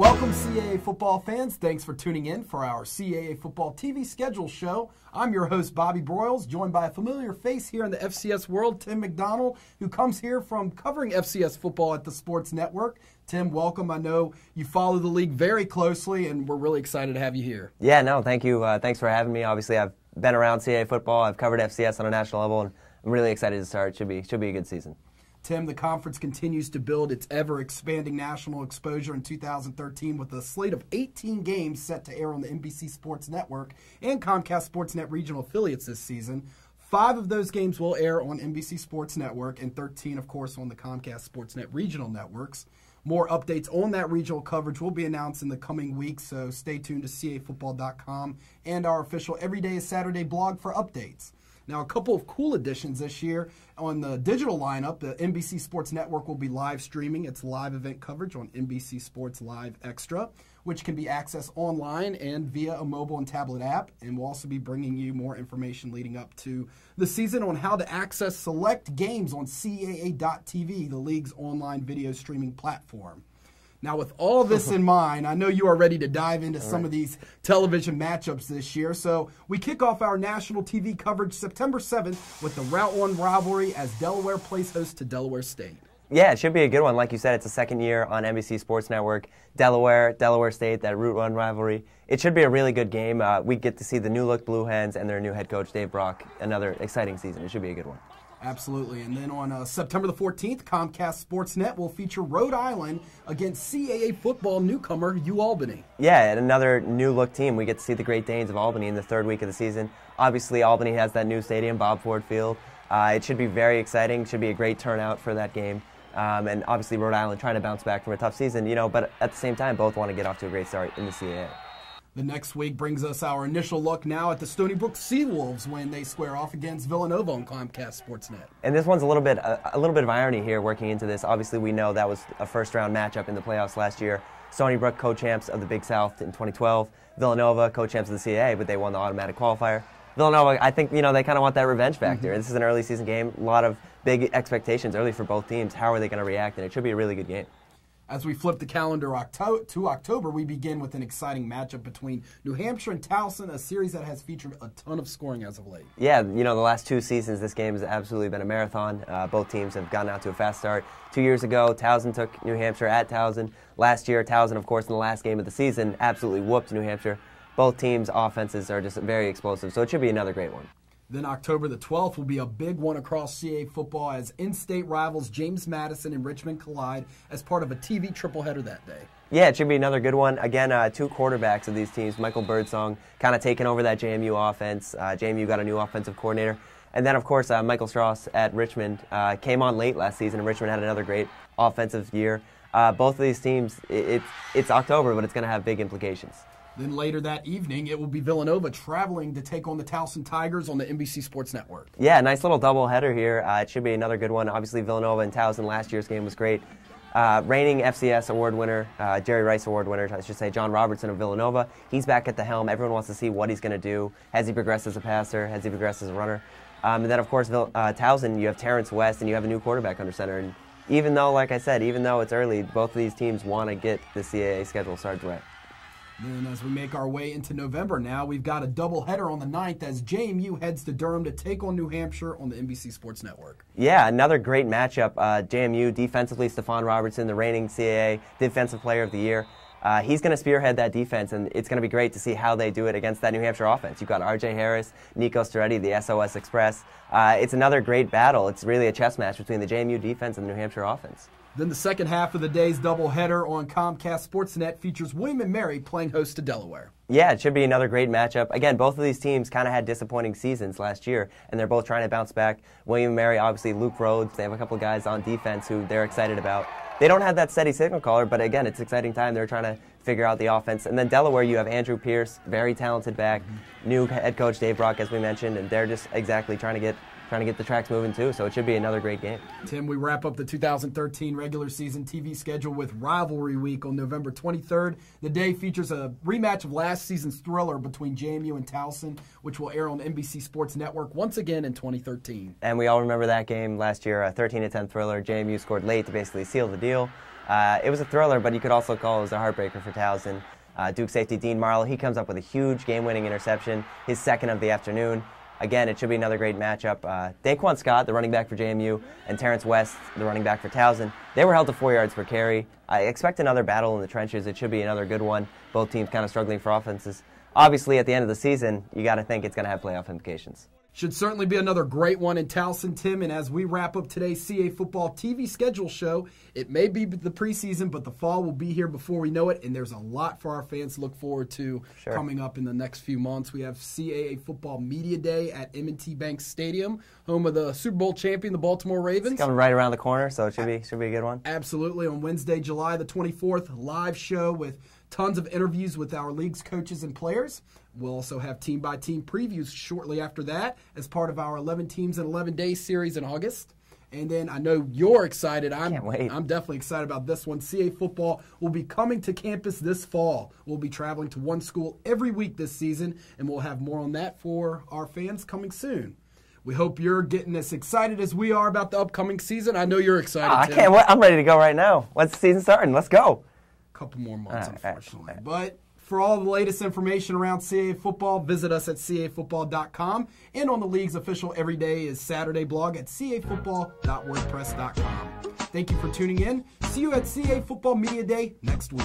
Welcome, CAA football fans. Thanks for tuning in for our CAA football TV schedule show. I'm your host, Bobby Broyles, joined by a familiar face here in the FCS world, Tim McDonnell, who comes here from covering FCS football at the Sports Network. Tim, welcome. I know you follow the league very closely, and we're really excited to have you here. Yeah, no, thank you. Uh, thanks for having me. Obviously, I've been around CAA football. I've covered FCS on a national level, and I'm really excited to start. Should be should be a good season. Tim, the conference continues to build its ever expanding national exposure in 2013 with a slate of 18 games set to air on the NBC Sports Network and Comcast Sportsnet regional affiliates this season. Five of those games will air on NBC Sports Network, and 13, of course, on the Comcast Sportsnet regional networks. More updates on that regional coverage will be announced in the coming weeks, so stay tuned to caafootball.com and our official Everyday is Saturday blog for updates. Now, a couple of cool additions this year on the digital lineup. The NBC Sports Network will be live streaming its live event coverage on NBC Sports Live Extra, which can be accessed online and via a mobile and tablet app. And we'll also be bringing you more information leading up to the season on how to access select games on CAA.TV, the league's online video streaming platform. Now, with all this in mind, I know you are ready to dive into all some right. of these television matchups this year. So we kick off our national TV coverage September 7th with the Route 1 rivalry as Delaware plays host to Delaware State. Yeah, it should be a good one. Like you said, it's the second year on NBC Sports Network. Delaware, Delaware State, that Route 1 rivalry. It should be a really good game. Uh, we get to see the new look Blue Hens and their new head coach, Dave Brock. Another exciting season. It should be a good one. Absolutely. And then on uh, September the 14th, Comcast Sportsnet will feature Rhode Island against CAA football newcomer UAlbany. Yeah, and another new look team. We get to see the Great Danes of Albany in the third week of the season. Obviously, Albany has that new stadium, Bob Ford Field. Uh, it should be very exciting. Should be a great turnout for that game. Um, and obviously, Rhode Island trying to bounce back from a tough season, you know, but at the same time, both want to get off to a great start in the CAA. The next week brings us our initial look now at the Stony Brook Seawolves when they square off against Villanova on Comcast Sportsnet. And this one's a little bit a, a, little bit of irony here working into this. Obviously, we know that was a first round matchup in the playoffs last year. Stony Brook co-champs of the Big South in 2012, Villanova co-champs of the CAA, but they won the automatic qualifier. Villanova, I think you know they kind of want that revenge factor. Mm-hmm. This is an early season game, a lot of big expectations early for both teams. How are they going to react? And it should be a really good game. As we flip the calendar Octo- to October, we begin with an exciting matchup between New Hampshire and Towson, a series that has featured a ton of scoring as of late. Yeah, you know, the last two seasons, this game has absolutely been a marathon. Uh, both teams have gotten out to a fast start. Two years ago, Towson took New Hampshire at Towson. Last year, Towson, of course, in the last game of the season, absolutely whooped New Hampshire. Both teams' offenses are just very explosive, so it should be another great one. Then October the 12th will be a big one across CAA football as in-state rivals James Madison and Richmond collide as part of a TV triple header that day. Yeah, it should be another good one. Again, uh, two quarterbacks of these teams, Michael Birdsong, kind of taking over that JMU offense. Uh, JMU got a new offensive coordinator. And then, of course, uh, Michael Strauss at Richmond uh, came on late last season, and Richmond had another great offensive year. Uh, both of these teams, it, it's October, but it's going to have big implications. Then later that evening, it will be Villanova traveling to take on the Towson Tigers on the NBC Sports Network. Yeah, nice little doubleheader here. Uh, it should be another good one. Obviously, Villanova and Towson last year's game was great. Uh, reigning FCS award winner, uh, Jerry Rice award winner, I should say, John Robertson of Villanova. He's back at the helm. Everyone wants to see what he's going to do. Has he progressed as a passer? Has he progressed as a runner? Um, and then, of course, Vil- uh, Towson, you have Terrence West, and you have a new quarterback under center. And even though, like I said, even though it's early, both of these teams want to get the CAA schedule started right. Then, as we make our way into November now, we've got a doubleheader on the 9th as JMU heads to Durham to take on New Hampshire on the NBC Sports Network. Yeah, another great matchup. Uh, JMU defensively, Stephon Robertson, the reigning CAA Defensive Player of the Year. Uh, he's going to spearhead that defense, and it's going to be great to see how they do it against that New Hampshire offense. You've got R.J. Harris, Nico Steriti, the SOS Express. Uh, it's another great battle. It's really a chess match between the JMU defense and the New Hampshire offense. Then the second half of the day's doubleheader on Comcast Sportsnet features William and Mary playing host to Delaware. Yeah, it should be another great matchup. Again, both of these teams kind of had disappointing seasons last year, and they're both trying to bounce back. William and Mary, obviously, Luke Rhodes, they have a couple guys on defense who they're excited about. They don't have that steady signal caller, but again, it's exciting time. They're trying to figure out the offense. And then Delaware, you have Andrew Pierce, very talented back, mm-hmm. new head coach Dave Brock, as we mentioned, and they're just exactly trying to get trying to get the tracks moving too. So it should be another great game. Tim, we wrap up the 2013 regular season TV schedule with Rivalry Week on November 23rd. The day features a rematch of last season's thriller between JMU and Towson, which will air on NBC Sports Network once again in 2013. And we all remember that game last year, a 13 10 thriller. JMU scored late to basically seal the deal. Uh, it was a thriller, but you could also call it was a heartbreaker for Towson. Uh, Duke safety Dean Marlowe, he comes up with a huge game-winning interception, his second of the afternoon. Again, it should be another great matchup. Uh, Daquan Scott, the running back for JMU, and Terrence West, the running back for Towson, they were held to four yards per carry. I expect another battle in the trenches. It should be another good one. Both teams kind of struggling for offenses. Obviously, at the end of the season, you got to think it's going to have playoff implications. Should certainly be another great one in Towson, Tim. And as we wrap up today's CAA Football TV schedule show, it may be the preseason, but the fall will be here before we know it. And there's a lot for our fans to look forward to sure. coming up in the next few months. We have CAA Football Media Day at M&T Bank Stadium, home of the Super Bowl champion, the Baltimore Ravens. It's coming right around the corner, so it should be should be a good one. Absolutely. On Wednesday, July the 24th, live show with tons of interviews with our league's coaches and players. We'll also have team by team previews shortly after that as part of our 11 teams in 11 days series in August. And then I know you're excited. I'm, I'm definitely excited about this one. CAA football will be coming to campus this fall. We'll be traveling to one school every week this season, and we'll have more on that for our fans coming soon. We hope you're getting as excited as we are about the upcoming season. I know you're excited. Ah, I can't wait. I'm ready to go right now. When's the season starting? Let's go. Couple more months, unfortunately. But for all the latest information around CAA football, visit us at caafootball.com. And on the league's official Everyday is Saturday blog at caafootball.wordpress.com. Thank you for tuning in. See you at CAA Football Media Day next week.